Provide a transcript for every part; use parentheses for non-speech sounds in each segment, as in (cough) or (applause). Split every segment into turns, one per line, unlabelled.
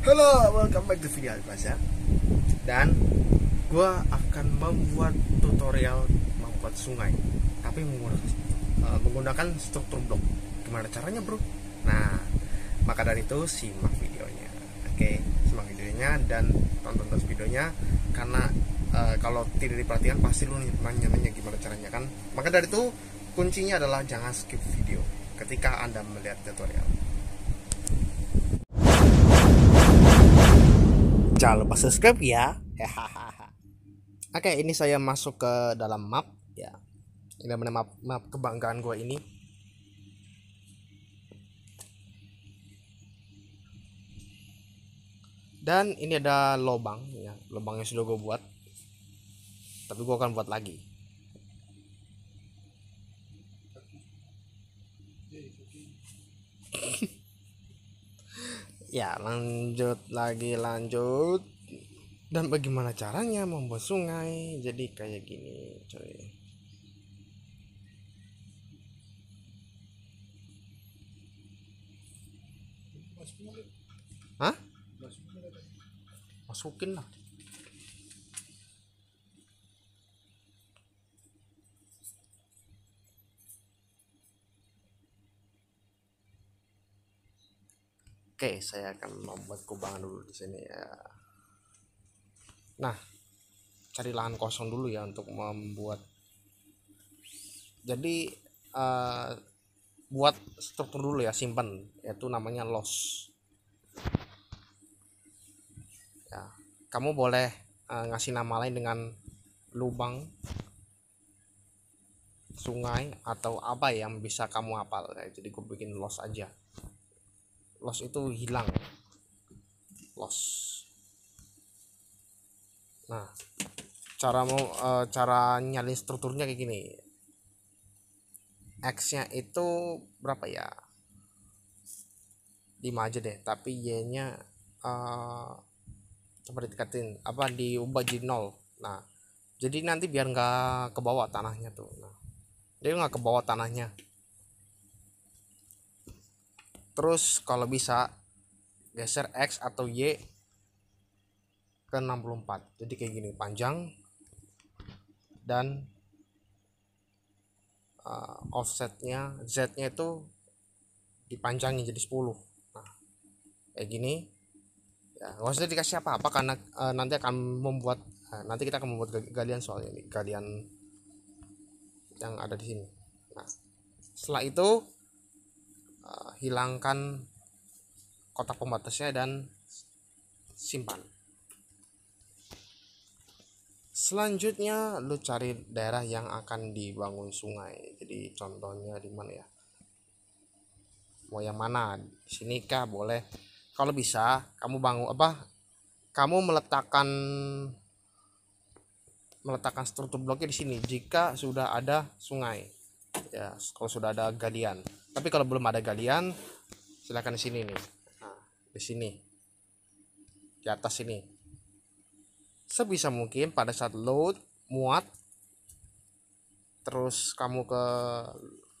Halo, welcome back to video Albaza Dan gue akan membuat tutorial membuat sungai Tapi menggunakan, uh, menggunakan struktur blok. Gimana caranya bro? Nah, maka dari itu simak videonya. Oke, simak videonya dan tonton terus videonya Karena uh, kalau tidak diperhatikan pasti lu nanya-nanya gimana caranya kan? Maka dari itu kuncinya adalah jangan skip video ketika anda melihat tutorial jangan lupa subscribe ya. (laughs) Oke ini saya masuk ke dalam map ya. Ini namanya map, map kebanggaan gue ini. Dan ini ada lubang ya. Lubang yang sudah gue buat. Tapi gue akan buat lagi (laughs) ya lanjut lagi lanjut. Dan bagaimana caranya membuat sungai jadi kayak gini coy? Hah? Masukin lah Oke, saya akan membuat kubangan dulu di sini ya. Nah, cari lahan kosong dulu ya untuk membuat. Jadi uh, buat struktur dulu ya, simpan yaitu namanya loss. Ya, kamu boleh uh, ngasih nama lain dengan lubang sungai atau apa yang bisa kamu hafal. Jadi gue bikin loss aja loss itu hilang. Loss nah cara mau e, cara nyalin strukturnya kayak gini. X nya itu berapa ya? 5 aja deh tapi y nya e, coba ditekatin apa diubah jadi nol. Nah jadi nanti biar nggak ke bawah tanahnya tuh. Nah dia nggak ke bawah tanahnya terus kalau bisa geser X atau Y ke 64 jadi kayak gini panjang dan uh, offsetnya Z nya itu dipanjangin jadi 10 nah kayak gini. Ya nggak usah dikasih apa-apa karena uh, nanti akan membuat uh, nanti kita akan membuat galian soalnya ini galian yang ada di sini. Nah setelah itu uh, hilangkan kotak pembatasnya dan simpan. Selanjutnya lu cari daerah yang akan dibangun sungai. Jadi contohnya di mana ya? Mau yang mana? Di sini kah? Boleh. Kalau bisa kamu bangun apa? Kamu meletakkan meletakkan struktur bloknya di sini. Jika sudah ada sungai ya kalau sudah ada galian tapi kalau belum ada galian silahkan di sini nih. Di sini. Di atas ini sebisa mungkin pada saat load muat. Terus kamu ke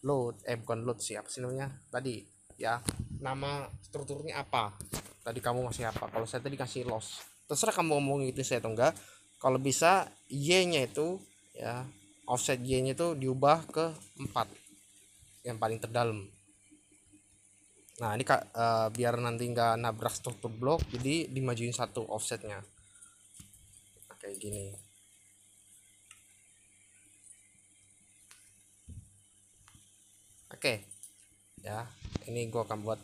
load eh bukan load sih apa sih namanya? Tadi ya nama strukturnya apa? Tadi kamu masih apa? Kalau saya tadi kasih loss. Terserah kamu ngomong itu saya atau enggak. Kalau bisa y nya itu ya offset y nya itu diubah ke 4 yang paling terdalam. Nah ini kak uh, biar nanti nggak nabrak struktur blok jadi dimajuin satu offsetnya. Nah, kayak gini. Oke. Ya ini gua akan buat.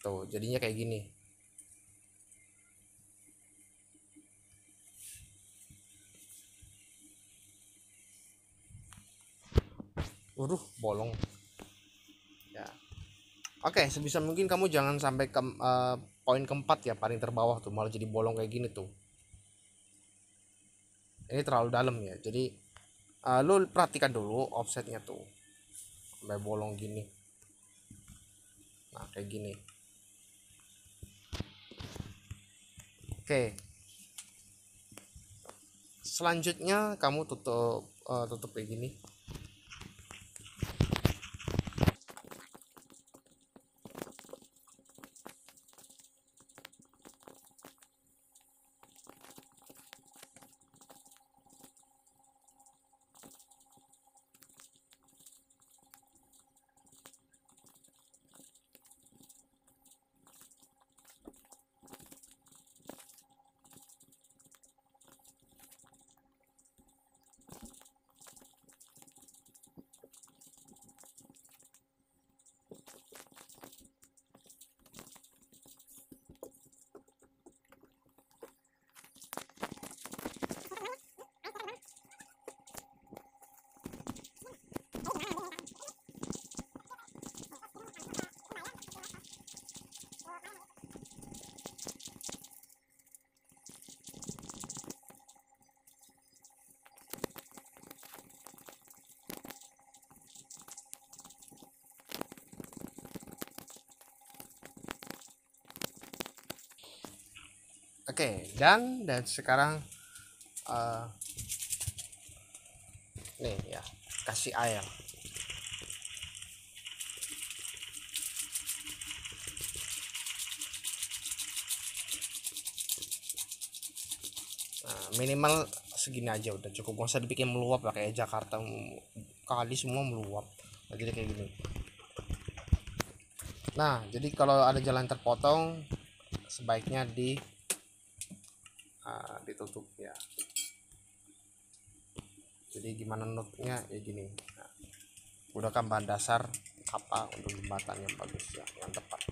Tuh jadinya kayak gini waduh bolong. Ya. Oke sebisa mungkin kamu jangan sampai ke uh, poin keempat ya paling terbawah tuh malah jadi bolong kayak gini tuh. Ini terlalu dalam ya jadi uh, lu perhatikan dulu offsetnya tuh. Sampai bolong gini. Nah kayak gini. Oke. Selanjutnya kamu tutup uh, tutup kayak gini Oke, dan dan sekarang uh, nih ya kasih air. Nah, minimal segini aja udah cukup. Gak usah dibikin meluap lah kayak Jakarta kali semua meluap. Nah, jadi kayak gini. Nah jadi kalau ada jalan terpotong sebaiknya di uh, ditutup ya. Jadi gimana nutnya ya gini. Nah, gunakan bahan dasar apa untuk jembatan yang bagus ya yang tepat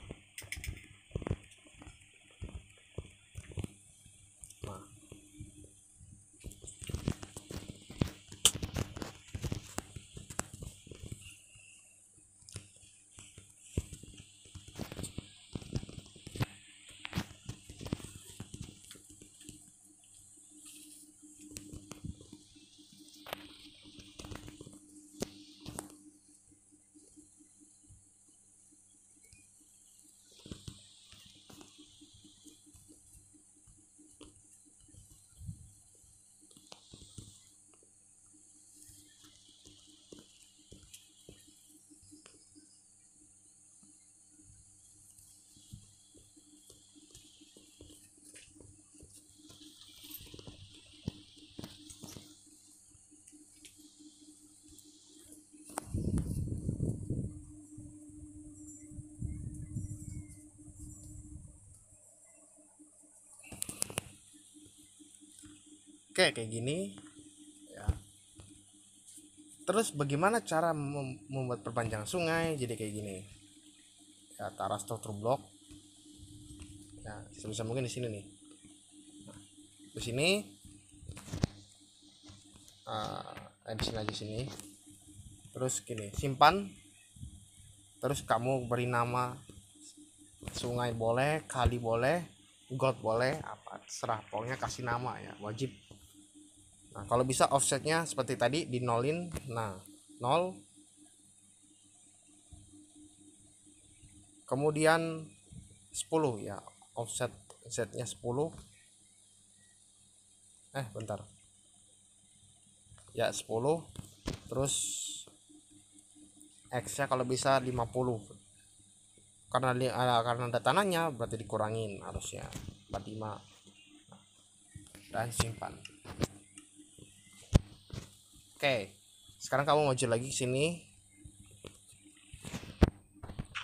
Oke, kayak gini. Ya. Terus bagaimana cara mem membuat perpanjang sungai jadi kayak gini? Ya, taruh struktur blok. Ya, sebisa mungkin di sini nih. Nah, di sini uh, di sini aja sini. Terus gini, simpan. Terus kamu beri nama sungai boleh, kali boleh, got boleh, apa terserah. Pokoknya kasih nama ya, wajib nah. Kalau bisa offsetnya seperti tadi di nolin nah nol. Kemudian 10 ya. Offset setnya 10 eh bentar. Ya 10 terus X nya kalau bisa 50 karena uh, karena ada tanahnya berarti dikurangin harusnya. 45 dan simpan Oke, sekarang kamu maju lagi ke sini.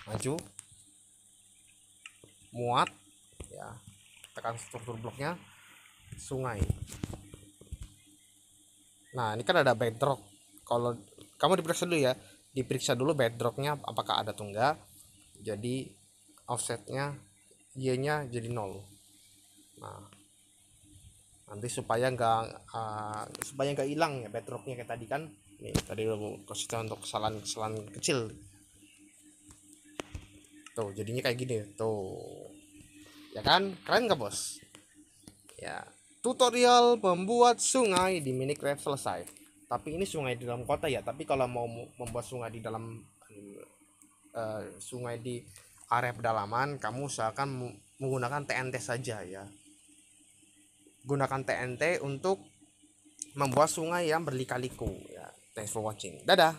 Maju. Muat. Ya. Tekan struktur bloknya. Sungai. Nah, ini kan ada bedrock. Kalau kamu diperiksa dulu ya. Diperiksa dulu bedrocknya apakah ada atau enggak. Jadi offsetnya y-nya jadi nol. Nah, nanti supaya nggak uh, supaya nggak hilang ya bedrocknya kayak tadi kan. Nih tadi udah kasih tahu untuk kesalahan kesalahan kecil. Tuh jadinya kayak gini. Tuh. Ya kan? Keren nggak bos? Ya tutorial membuat sungai di Minecraft selesai. Tapi ini sungai di dalam kota ya. Tapi kalau mau membuat sungai di dalam uh, sungai di area pedalaman kamu usahakan menggunakan TNT saja ya gunakan TNT untuk membuat sungai yang berlika-liku. Ya thanks for watching. Dadah